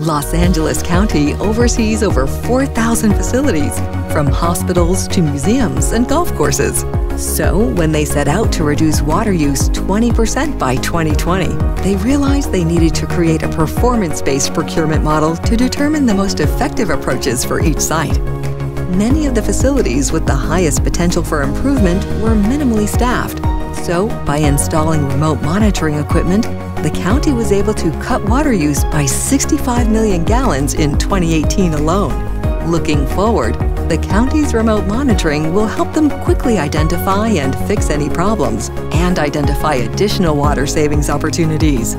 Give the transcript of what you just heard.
Los Angeles County oversees over 4,000 facilities, from hospitals to museums and golf courses. So, when they set out to reduce water use 20% by 2020, they realized they needed to create a performance based procurement model to determine the most effective approaches for each site. Many of the facilities with the highest potential for improvement were minimally staffed. So, by installing remote monitoring equipment, the county was able to cut water use by 65 million gallons in 2018 alone. Looking forward, the county's remote monitoring will help them quickly identify and fix any problems and identify additional water savings opportunities.